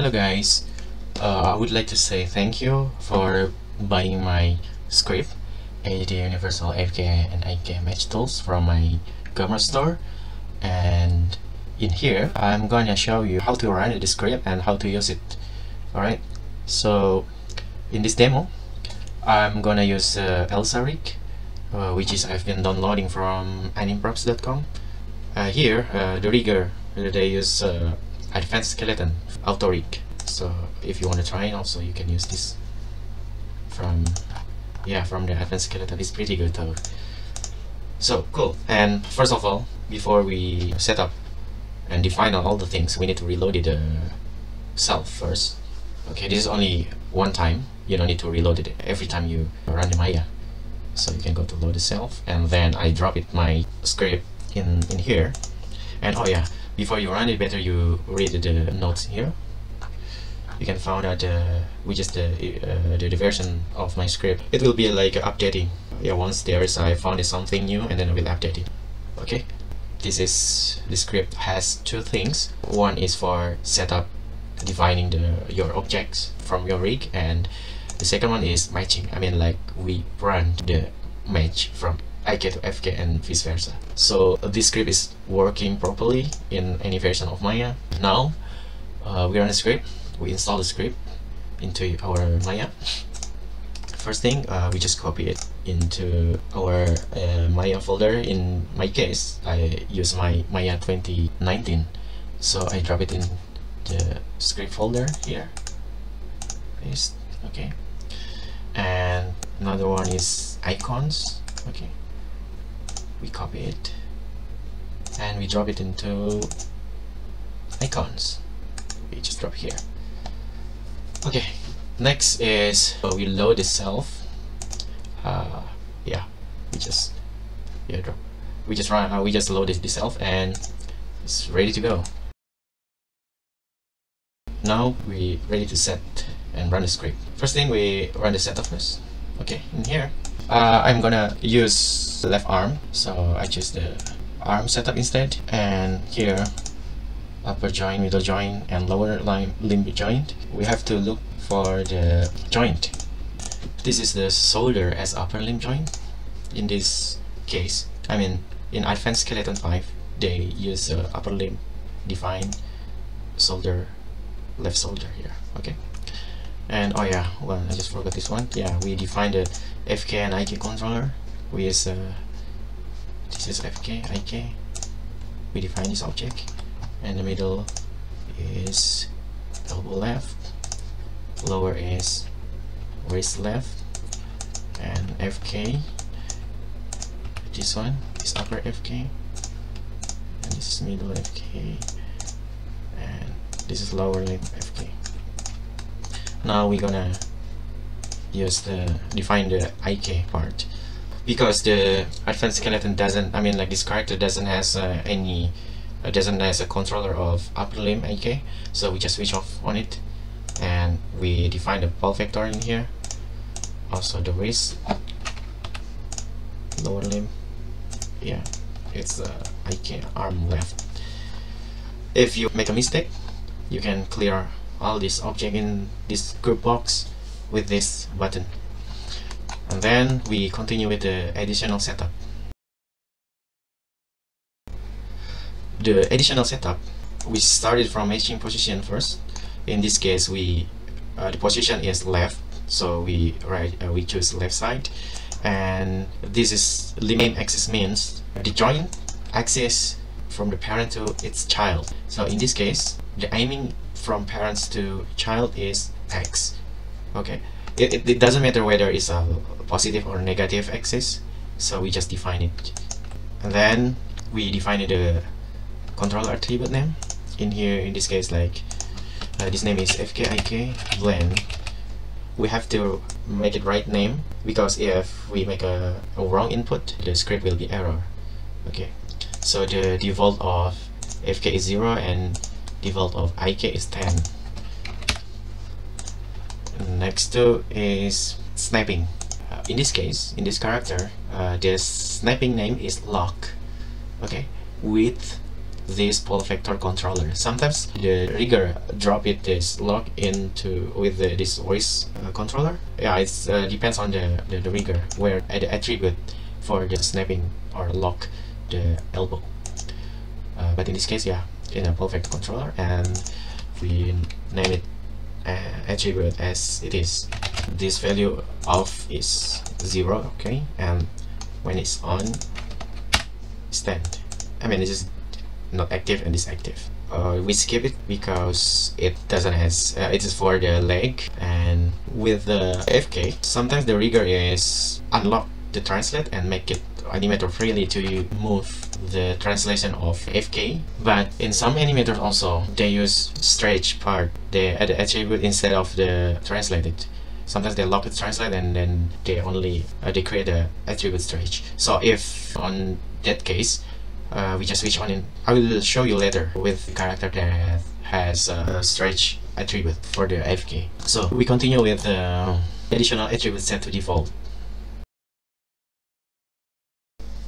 Hello guys, uh, I would like to say thank you for buying my script AD Universal AFK and IK match tools from my Gumroad store. And in here I'm gonna show you how to run the script and how to use it. Alright? So in this demo I'm gonna use uh, Elsa rig uh, which is I've been downloading from animprops.com uh, here uh, the rigger they use uh, advanced skeleton auto rig. So if you want to try it also you can use this from yeah from the advanced skeleton. It's pretty good though. So cool. And first of all before we set up and define all the things we need to reload the shelf first. Okay this is only one time. You don't need to reload it every time you run the Maya. So you can go to load the shelf and then I drop it my script in in here. And oh yeah before you run it better you read the notes here. You can find out uh, which is the, uh, the, the version of my script. It will be like updating. Yeah once there is I found something new and then I will update it. Okay? This is the script has two things. One is for setup defining the your objects from your rig and the second one is matching. I mean like we run the match from IK to FK and vice versa. So this script is working properly in any version of Maya. Now uh, we run the script. We install the script into our Maya. First thing uh, we just copy it into our uh, Maya folder. In my case I use my Maya 2019 so I drop it in the script folder here. Paste. Okay. And another one is icons. Okay we copy it. And we drop it into icons. We just drop here. Okay next is uh, we load the shelf. Uh, yeah we just yeah drop. We just run uh, we just loaded the shelf and it's ready to go. Now we ready to set and run the script. First thing we run the setup first okay in here uh, I'm gonna use left arm so I choose the arm setup instead. And here upper joint middle joint and lower limb, joint. We have to look for the joint. This is the shoulder as upper limb joint. In this case I mean in advanced skeleton 5 they use uh, upper limb define shoulder left shoulder here okay? And oh yeah well I just forgot this one. Yeah we define the FK and IK controller. We use uh, this is FK IK we define this object. And the middle is elbow left. Lower is wrist left. And FK this one is upper FK and this is middle FK and this is lower limb FK now we're gonna use the define the IK part. Because the advanced skeleton doesn't I mean like this character doesn't has uh, any uh, doesn't has a controller of upper limb IK so we just switch off on it. And we define the pole vector in here. Also the wrist lower limb. Yeah it's uh, IK arm left. If you make a mistake you can clear all this object in this group box with this button. And then we continue with the additional setup. The additional setup we started from matching position first. In this case we uh, the position is left. So we right uh, we choose left side. And this is limb axis means the joint axis from the parent to its child. So in this case the aiming from parents to child is x okay. It, it, it doesn't matter whether it's a positive or negative axis so we just define it. And then we define the controller attribute name. In here in this case like uh, this name is fkik blend we have to make it right name because if we make a, a wrong input the script will be error. Okay. So the default of fk is 0 and default of ik is 10 next to is snapping uh, in this case in this character uh, the snapping name is lock okay with this pole vector controller. Sometimes the rigger drop it this lock into with the, this voice uh, controller. Yeah, it uh, depends on the, the, the rigger where the attribute for the snapping or lock the elbow. Uh, but in this case, yeah, in a pole vector controller, and we name it uh, attribute as it is. This value of is zero, okay, and when it's on, stand. I mean, this is not active and is active. Uh, we skip it because it doesn't has uh, it is for the leg and with the FK sometimes the rigger is unlock the translate and make it animator freely to move the translation of FK but in some animators also they use stretch part they add attribute instead of the translated. Sometimes they lock the translate and then they only uh, they create the attribute stretch. So if on that case uh, we just switch on in I will show you later with character that has a stretch attribute for the FK so we continue with the additional attribute set to default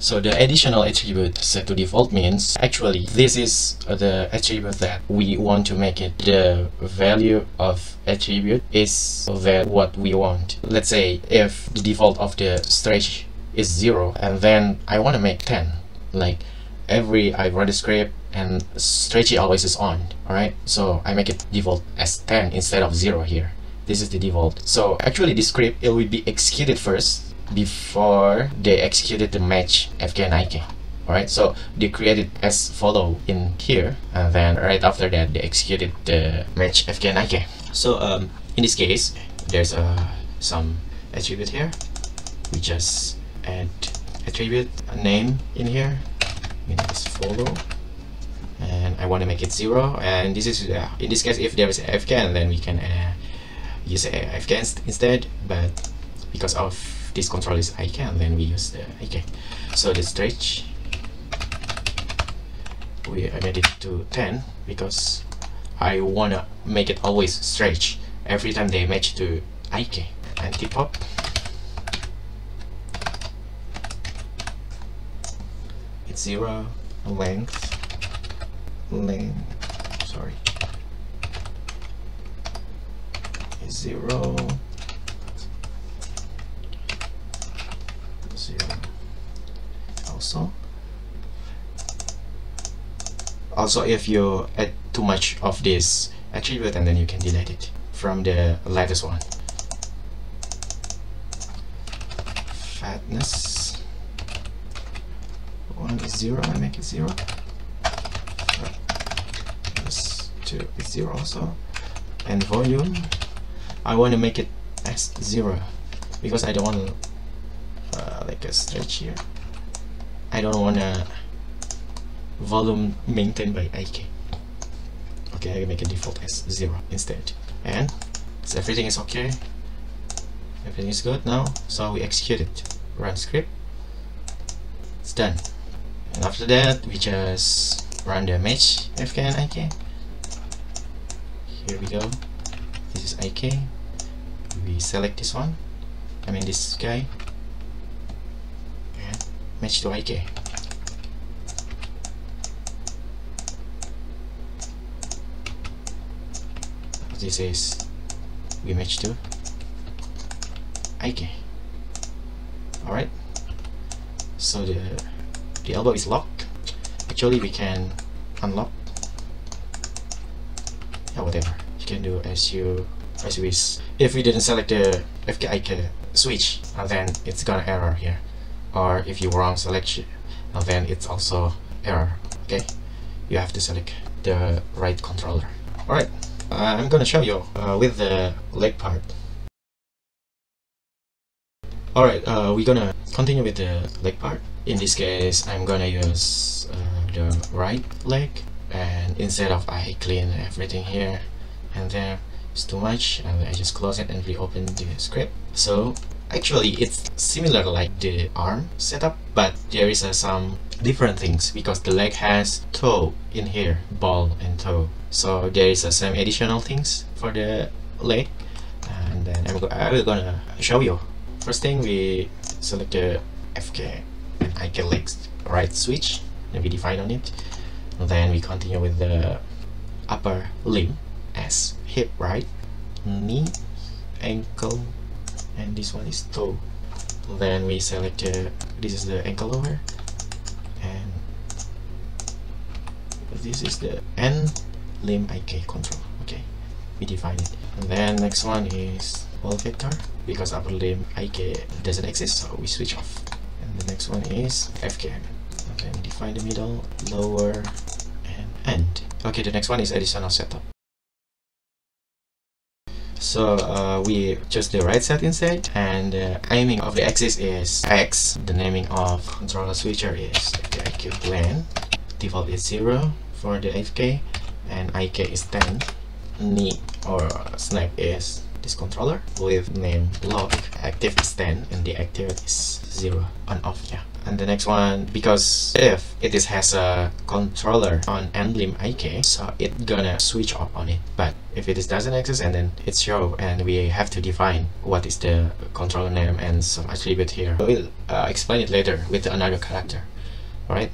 so the additional attribute set to default means actually this is the attribute that we want to make it. The value of attribute is what we want. Let's say if the default of the stretch is 0 and then I want to make 10 like every I run the script and stretchy always is on alright? So I make it default as 10 instead of 0 here. This is the default. So actually the script it will be executed first before they executed the match FK and IK. Alright, so they created as follow in here and then right after that they executed the match FK and IK. So um, in this case, there's uh, some attribute here. We just add attribute name in here. Name is follow and I want to make it zero and this is uh, in this case if there is FK then we can uh, use a FK instead but because of this control is IK and then we use the IK so the stretch we made it to 10 because I wanna make it always stretch every time they match to IK anti-pop it's zero length length sorry. Zero also also if you add too much of this attribute and then you can delete it from the latest one. Fatness. One is zero I make it zero. This two is zero also. And volume I want to make it as zero because I don't want uh, like a stretch here I don't wanna volume maintained by IK okay I make a default as 0 instead. And so everything is okay? Everything is good now? So we execute it. Run script. It's done. And after that we just run the match FK and IK here we go. This is IK we select this one. I mean this guy match to IK. This is we match to IK. Alright. So the the elbow is locked. Actually we can unlock. Yeah whatever. You can do as you as you wish. If we didn't select the FKIK switch, uh, then it's gonna error here or if you wrong selection. Then it's also error okay? You have to select the right controller. Alright uh, I'm gonna show you uh, with the leg part. Alright uh, we're gonna continue with the leg part. In this case I'm gonna use uh, the right leg and instead of I clean everything here and there it's too much and I just close it and reopen the script. So Actually, it's similar like the arm setup, but there is uh, some different things because the leg has toe in here, ball and toe. So there is uh, some additional things for the leg, and then I'm go I will gonna show you. First thing, we select the FK and IK legs right switch, and we define on it. then we continue with the upper limb as hip right knee ankle and this one is toe then we select the this is the ankle lower and this is the end limb IK control okay? We define it. And then next one is pole vector because upper limb IK doesn't exist so we switch off. And the next one is FKM then define the middle lower and end. Okay the next one is additional setup so uh, we choose the right set instead and the aiming of the axis is X. The naming of controller switcher is FKIK blend default is 0 for the FK and IK is 10 knee or snap is this controller with name lock active is 10 and the active is 0 on off yeah and the next one because if it is has a controller on emblem IK so it gonna switch off on it. But if it is doesn't exist and then it show and we have to define what is the controller name and some attribute here. We'll uh, explain it later with another character alright?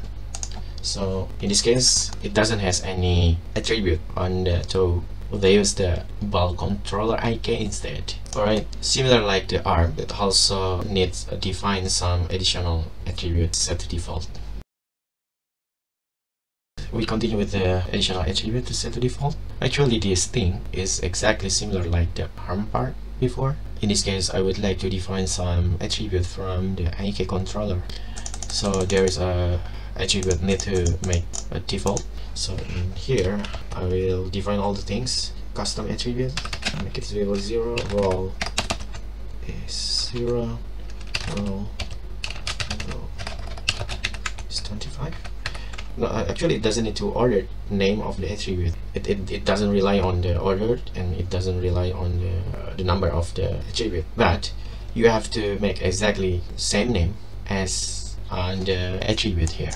So in this case it doesn't has any attribute on the toe they use the ball controller IK instead. Alright, similar like the arm, it also needs to define some additional attributes set to default. We continue with the additional attribute set to default. Actually, this thing is exactly similar like the arm part before. In this case, I would like to define some attribute from the IK controller. So there is a attribute need to make a default. So in here I will define all the things. Custom attribute make it equal 0 roll is 0 roll is 25 no actually it doesn't need to order name of the attribute. It, it, it doesn't rely on the order and it doesn't rely on the, uh, the number of the attribute. But you have to make exactly same name as on the uh, attribute here.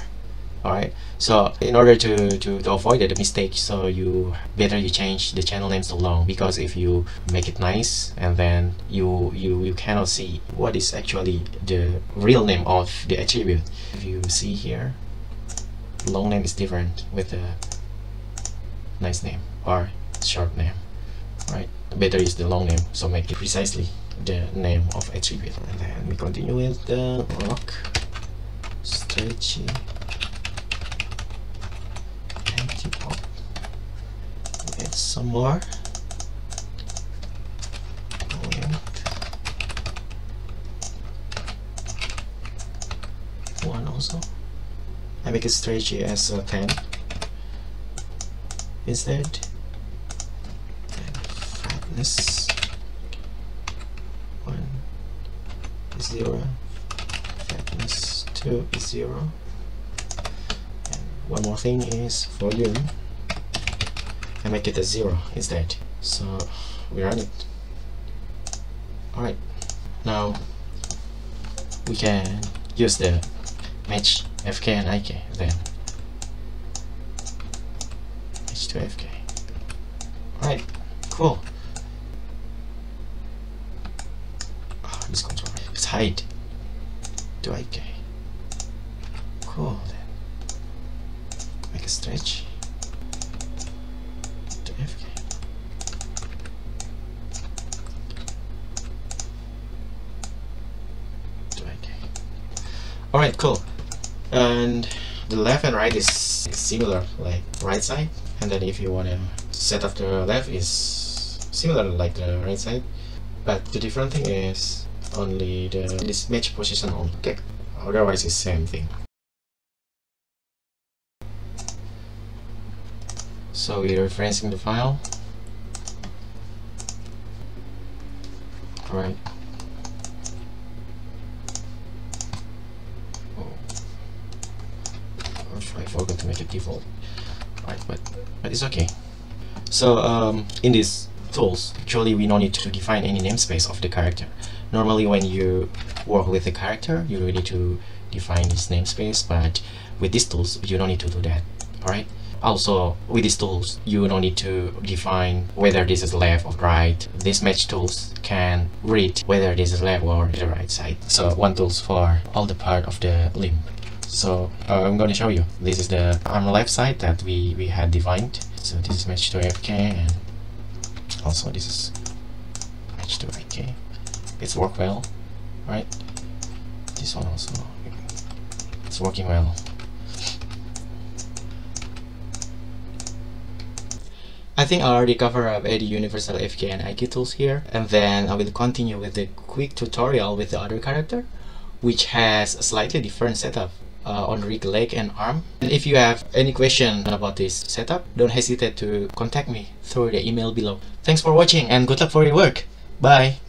Alright? So in order to, to, to avoid the mistake so you better you change the channel names along because if you make it nice and then you you you cannot see what is actually the real name of the attribute. If you see here long name is different with a nice name or short name right? Better is the long name so make it precisely the name of attribute. And then we continue with the rock stretchy some more. One also. I make it stretchy as a uh, 10 instead. And fatness. One is zero. Is zero. And one more thing is volume. I make it a zero instead. So we run it. Alright. Now we can use the match FK and IK then. Match to FK alright. Cool. Ah, oh, this controller let's hide. To IK cool make a stretch to FK. To AK. Alright, cool. And the left and right is similar, like right side. And then if you want to set up the left is similar like the right side. But the different thing is only the this match position only. Okay. Otherwise it's same thing. So we're referencing the file. Alright. I forgot to make it default? Right but but it's okay. So um, in these tools actually we don't need to define any namespace of the character. Normally when you work with the character you really need to define this namespace but with these tools you don't need to do that. Alright also with these tools you don't need to define whether this is left or right. These match tools can read whether this is left or the right side. So one tools for all the part of the limb. So uh, I'm going to show you. This is the arm left side that we we had defined. So this is match to AFK and also this is match to AFK it's work well right? This one also it's working well I think I already covered up AD Universal FK and IK tools here. And then I will continue with the quick tutorial with the other character which has a slightly different setup uh, on rig leg and arm. And if you have any question about this setup don't hesitate to contact me through the email below. Thanks for watching and good luck for your work. Bye